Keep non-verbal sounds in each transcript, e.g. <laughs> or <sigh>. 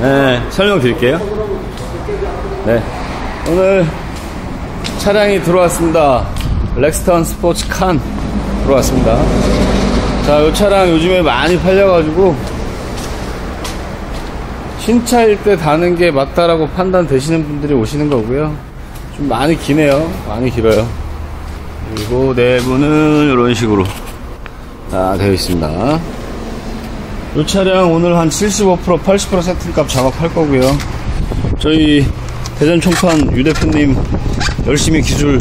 네, 설명 드릴게요. 네, 오늘 차량이 들어왔습니다. 렉스턴 스포츠 칸 들어왔습니다. 자, 이 차량 요즘에 많이 팔려가지고 신차일 때 다는 게 맞다라고 판단되시는 분들이 오시는 거고요. 좀 많이 기네요. 많이 길어요. 그리고 내부는 이런 식으로 다 되어 있습니다. 이 차량 오늘 한 75% 80% 세팅값 작업할 거고요. 저희 대전 총판 유 대표님 열심히 기술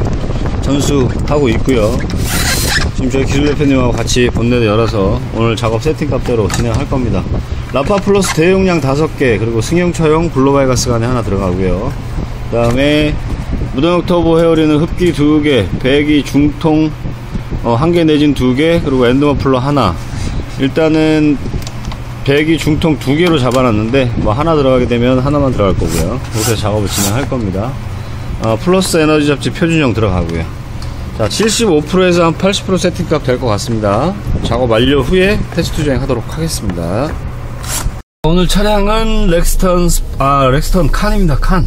전수하고 있고요. 지금 저희 기술 대표님하고 같이 본넷 열어서 오늘 작업 세팅값대로 진행할 겁니다. 라파 플러스 대용량 5개 그리고 승용차용 블로바이 가스관에 하나 들어가고요. 그 다음에 무동력 터보 헤어리는 흡기 2개, 배기 중통 어, 1개 내진 2개 그리고 end 머플러 하나 일단은 배기 중통 2개로 잡아놨는데 뭐 하나 들어가게 되면 하나만 들어갈 거고요. 그래서 작업을 진행할 겁니다. 어, 플러스 에너지 접지 표준형 들어가고요. 자, 75%에서 한 80% 세팅값 될 것 같습니다. 작업 완료 후에 테스트 주행 하도록 하겠습니다. 오늘 차량은 렉스턴, 스- 아, 렉스턴 칸입니다, 칸.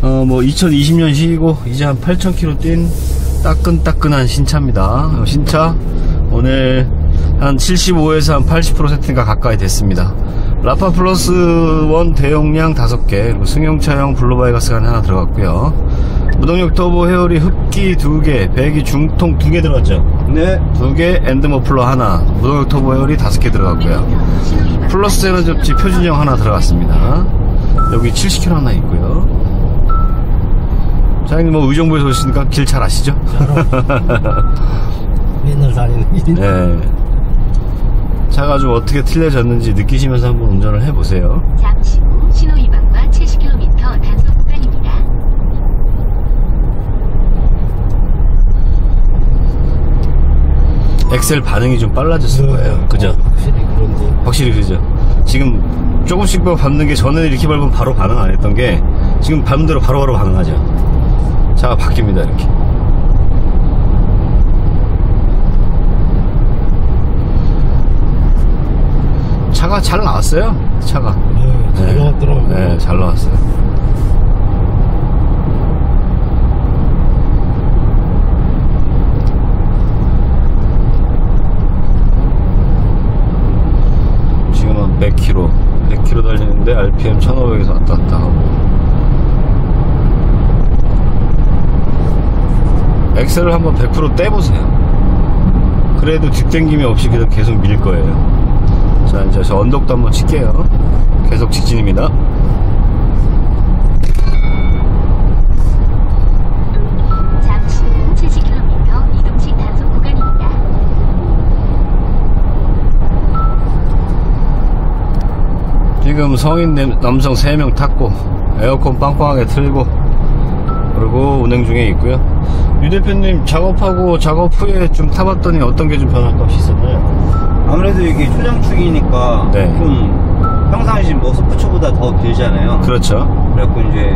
어, 뭐, 2020년식이고, 이제 한 8,000km 뛴 따끈따끈한 신차입니다. 어, 신차, 오늘 한 75에서 한 80% 세팅값 가까이 됐습니다. 라파 플러스 원 대용량 5개, 그리고 승용차용 블루바이 가스가 하나 들어갔고요. 무동력 터보 헤어리 흡기 2개, 배기 중통 2개 들어갔죠? 네. 2개, end 머플러 하나, 무동력 터보 헤어리 5개 들어갔고요. 플러스 에너지 접지 표준형 하나 들어갔습니다. 여기 70km 하나 있고요. 사장님 뭐 의정부에서 오시니까 길 잘 아시죠? <laughs> 맨날 다니는 길. 네. 차가 좀 어떻게 틀려졌는지 느끼시면서 한번 운전을 해보세요. 잠시 후 신호 위반과 70km 단속 구간입니다. 엑셀 반응이 좀 빨라졌을 거예요. 그죠? 확실히 그런데. 확실히 그죠? 지금 조금씩 밟는 게 전에는 이렇게 밟으면 바로 반응 안 했던 게 지금 밟은 대로 바로 바로 반응하죠. 차가 바뀝니다, 이렇게. 차가 잘 나왔어요. 차가. 네, 잘 나왔더라고요. 네, 잘 나왔어요. 지금은 100km, 100km 달리는데 RPM 1500에서 왔다 갔다 하고. 엑셀을 한번 100% 떼보세요. 그래도 뒷땡김이 없이 계속 밀 거예요. 자, 이제 저 언덕도 한번 칠게요. 계속 직진입니다. 잠시 후 70km 이동식 단속 구간입니다. 지금 성인 남- 남성 3명 탔고, 에어컨 빵빵하게 틀고, 그리고 운행 중에 있고요. 유 대표님 작업하고 작업 후에 좀 타봤더니 어떤 게 좀 변화값이 있었나요? 아무래도 이게 초장축이니까 네. 좀 평상시 뭐 스포츠보다 더 길잖아요. 그렇죠. 그래갖고 이제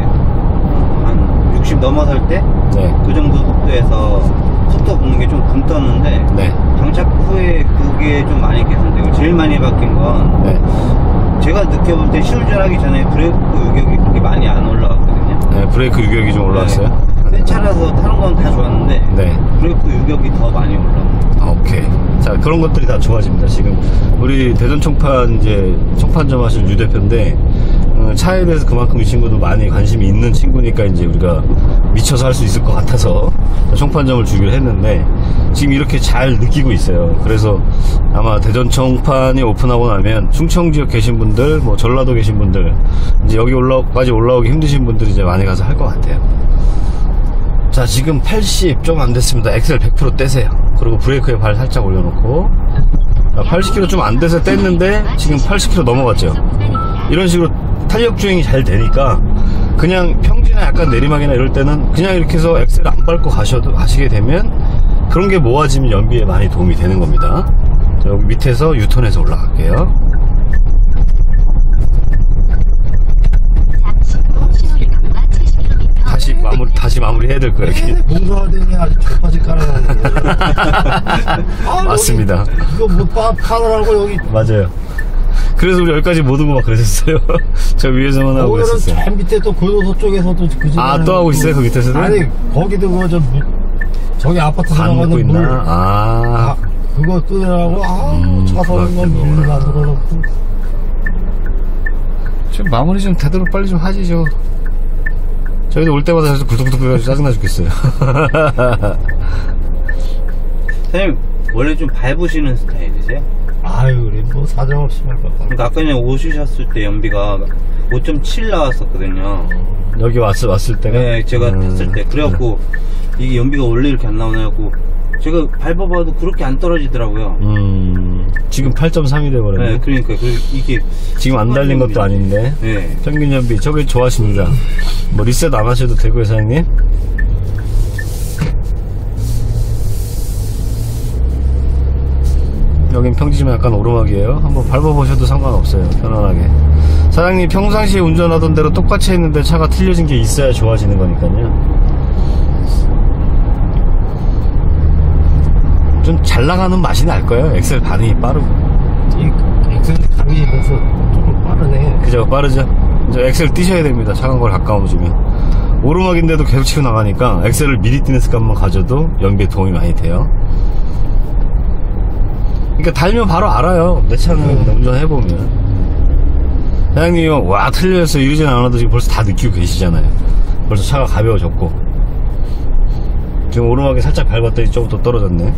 한 60 넘어설 때그 네. 정도 속도에서 속도 보는 게 좀 금떴는데 네. 장착 후에 그게 좀 많이 개선되고 제일 많이 바뀐 건 네. 제가 느껴볼 때 시운전하기 전에 브레이크 유격이 그렇게 많이 안 올라갔거든요. 네, 브레이크 유격이 좀 올라왔어요? 네. 새 차라서 타는 건 다 좋았는데 네. 브레이크 유격이 더 많이 올라갔어요. 아, 오케이. 자, 그런 것들이 다 좋아집니다. 지금, 우리 대전 총판, 이제, 총판점 하실 유 대표인데, 어, 차에 대해서 그만큼 이 친구도 많이 관심이 있는 친구니까 이제 우리가 미쳐서 할 수 있을 것 같아서 총판점을 주기로 했는데, 지금 이렇게 잘 느끼고 있어요. 그래서 아마 대전 총판이 오픈하고 나면 충청 지역 계신 분들, 뭐 전라도 계신 분들, 이제 여기 올라까지 올라오기 힘드신 분들이 이제 많이 가서 할 것 같아요. 자 지금 80 좀 안 됐습니다 엑셀 100% 떼세요 그리고 브레이크에 발 살짝 올려놓고. 80km 좀 안 돼서 뗐는데 지금 80km 넘어갔죠. 이런 식으로 탄력 주행이 잘 되니까 그냥 평지나 약간 내리막이나 이럴 때는 그냥 이렇게 해서 엑셀 안 밟고 가셔도 가시게 되면 그런 게 모아지면 연비에 많이 도움이 되는 겁니다. 자, 여기 밑에서 유턴해서 올라갈게요 잠시 후 신호 위반과 70km 다시 마무리 다시 마무리 해야 될 거예요 이렇게. 공사하더니 아주 끝까지 깔아놨네. 아, 맞습니다 여기 이거 뭐 파, 파느라고 여기 맞아요 그래서 우리 여기까지 못 오고 막 <laughs> 그랬었어요. 저 위에서만 하고 그랬었어요. 저 밑에 또 교도소 쪽에서도 그 아, 또 하고 있어요? 그 밑에서도? 아니 거기도 그저 물- 저기 아파트 물 있나? 아, 아, 그거 끄느라고 아 음, 차선을 그렇군요. 밀 만들어 놓고 좀 마무리 좀 되도록 빨리 좀 하시죠. 저희도 올 때마다 계속 굴뚝굴뚝 해가지고 짜증나 죽겠어요. 사장님 원래 좀 밟으시는 스타일이세요? 아유 그래 뭐 사정없이 말 거야 그러니까 아까 전에 오시셨을 때 연비가 5.7 나왔었거든요. 여기 왔을, 왔을 때가? 네, 제가 음, 탔을 때. 그래갖고 이게 연비가 원래 이렇게 안 나오나 하고 제가 밟아봐도 그렇게 안 떨어지더라고요. 음, 지금 8.3이 돼버렸네. 네, 그러니까 그 이게 지금 안 달린 것도 아닌데. 네. 평균 연비, 저게 좋아하십니다. 뭐 리셋 안 하셔도 되고요, 사장님. 여긴 평지지만 약간 오르막이에요. 한번 밟아보셔도 상관없어요. 편안하게. 사장님 평상시에 운전하던 대로 똑같이 했는데 차가 틀려진 게 있어야 좋아지는 거니까요. 좀 잘 나가는 맛이 날 거예요. 엑셀 반응이 빠르고. 이 엑셀 벌써 조금 빠르네. 그죠? 빠르죠? 이제 엑셀 뛰셔야 됩니다. 차간 걸 가까워지면. 오르막인데도 계속 치고 나가니까 엑셀을 미리 뛰는 습관만 가져도 연비에 도움이 많이 돼요. 그러니까 달면 바로 알아요. 내 차는 운전해보면. 사장님이 와 틀렸어 이러진 않아도 지금 벌써 다 느끼고 계시잖아요. 벌써 차가 가벼워졌고. 지금 오르막에 살짝 밟았더니 조금 더 떨어졌네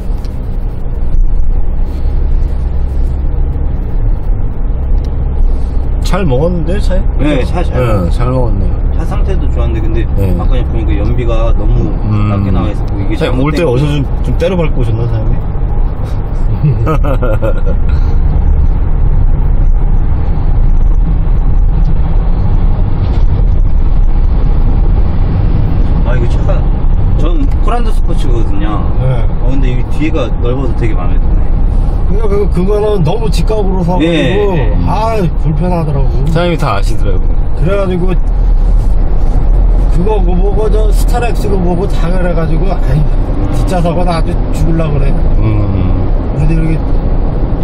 잘 먹었는데 차에? 네, 차잘 네, 먹었어요. 잘 먹었네요. 차 상태도 좋았는데 근데 네. 아까 보니까 연비가 너무 음. 낮게 나와 있었고 이게 사장님, 올때 잘못된 어디서 좀, 좀 때려 밟고 오셨나, 사장님? <laughs> 아 이거 차가 전 코란도 스포츠거든요. 네. 어 근데 이 뒤에가 넓어서 되게 마음에 드네. 그러니까 그, 그거는 너무 직각으로 사가지고 예, 예. 아 불편하더라고 사장님이 다 아시더라고요. 그래가지고 그거 뭐 보고 저 스타렉스 그 보고 다 그래가지고 아이 뒷좌석은 아주 죽을라 그래 음. 근데 이렇게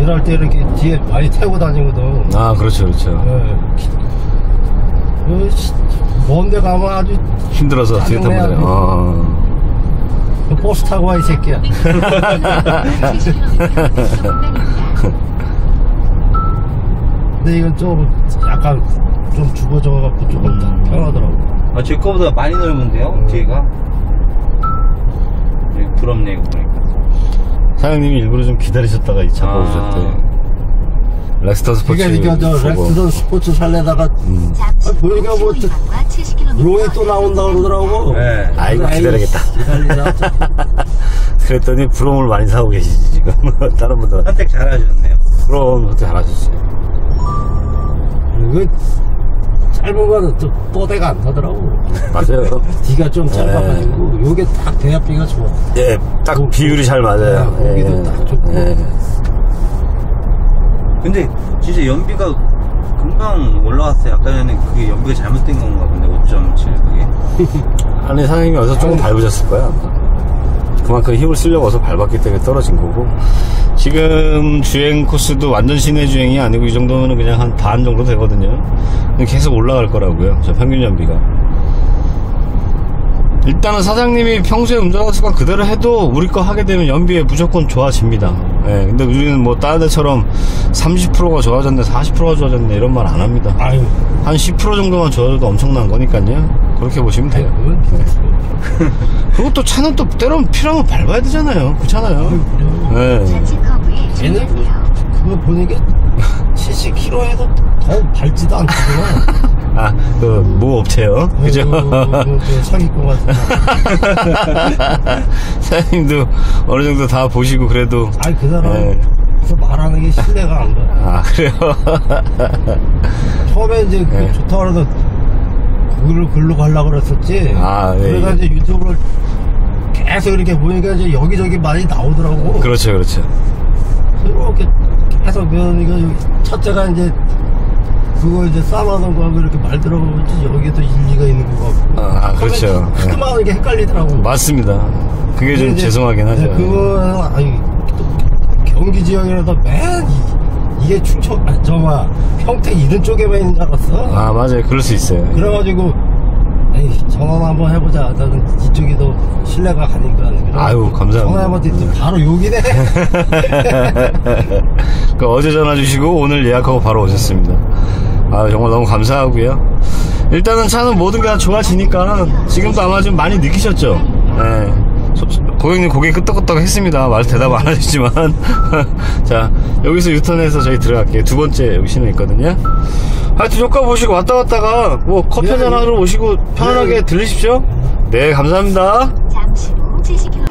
일할 때 이렇게 뒤에 많이 태고 다니거든 아, 그렇죠, 그렇죠. 예. 그 시- 먼데 가면 아주 힘들어서 뒤에 타면. 돼요. 어. 그 버스 타고 와 이 새끼야 70km <laughs> 근데 이건 좀 약간 좀 죽어져 갖고 조금 더 음. 편하더라고 아제 거보다 많이 넓은데요 음. 뒤에가. 네, 부럽네 이거 보니까. 사장님이 일부러 좀 기다리셨다가 이차 아. 보셨대. 렉스터 스포츠. 그러니까 이거 저. 렉스던 스포츠 살려다가 음. 아, 보니까 뭐 저- 방과 70km 로에 또 나온다 그러더라고 네. 아이고, 기다리겠다. <laughs> 그랬더니 부러움을 많이 사고 계시지, 지금. <laughs> 다른 분들한테. 선택 잘하셨네요. 부러움 그때 잘하셨어요. 이거 짧은 거는 또 뽀대가 안 나더라고 맞아요. <laughs> 뒤가 좀 짧아가지고 요게 딱 대합비가 좋아 예, 딱 고- 비율이 잘 맞아요. 네, 고기도 예. 딱 좋고. 예. 근데 진짜 연비가 금방 올라왔어요. 아까 전에 그게 연비가 잘못된 건가 본데 5.7 그게. <laughs> 아니 사장님이 어디서 조금 밟으셨을 거야 아마. 그만큼 힘을 쓰려고 어서 밟았기 때문에 떨어진 거고 지금 주행 코스도 완전 시내 주행이 아니고 이 정도면 그냥 한 반 정도 되거든요 계속 올라갈 거라고요 저 평균 연비가 일단은 사장님이 평소에 운전하는 습관 그대로 해도 우리 거 하게 되면 연비에 무조건 좋아집니다. 예, 근데 우리는 뭐 다른 데처럼 30%가 좋아졌네 40%가 좋아졌네 이런 말 안 합니다. 아유. 한 10% 정도만 좋아져도 엄청난 거니까요. 그렇게 보시면 돼요. 그건 그것도 <laughs> 차는 또 때로는 필요하면 밟아야 되잖아요. 그렇잖아요. 네. 커브에 얘는. 그거 보니까 70km에도 <laughs> 더 밟지도 않더구나 <laughs> 아, 그, 모 업체요. 그죠? 그 사기꾼 같은 <laughs> 사장님도 어느 정도 다 보시고 그래도. 아니 그 사람 네. 그래서 말하는 게 신뢰가 안 가. 아, 그래요? <laughs> 처음에 이제 그 네. 좋다 그래서 그걸로 글로 가려고 그랬었지. 아, 네, 그래서 예. 이제 유튜브를 계속 이렇게 보니까 이제 여기저기 많이 나오더라고. 그렇죠, 그렇죠. 이렇게 계속 여기 첫째가 이제 그거 이제 싸마던 거하고 이렇게 말 들어보지 여기도 일리가 있는 거 같고. 아, 그렇죠. 처음에 네. 하도 많은 게 헷갈리더라고. 맞습니다. 그게 좀 죄송하긴 하죠. 네, 그거는 아니 또 경기 지역이라도 맨 이게 충청 아 저마 평택 이런 쪽에만 있는 줄 알았어 아 맞아요 그럴 수 있어요 그래가지고 에이 전화 한번 해보자 나는 이쪽이 더 신뢰가 가니까 아유, 감사합니다. 전화 한번 했더니 바로 여기네 <laughs> 그 어제 전화 주시고 오늘 예약하고 바로 오셨습니다. 아 정말 너무 감사하고요. 일단은 차는 모든 게 다 좋아지니까 지금도 아마 좀 많이 느끼셨죠? 네. 소- 고객님 고개 끄덕끄덕 했습니다. 말 대답 안 하시지만. <laughs> 자, 여기서 유턴해서 저희 들어갈게요. 두 번째 여기 신호 있거든요. 하여튼 효과 보시고 왔다 갔다가 뭐 커피 네, 한잔 네. 하러 오시고 편안하게 네. 들리십시오. 네, 감사합니다. 잠시 후 70km Turn up.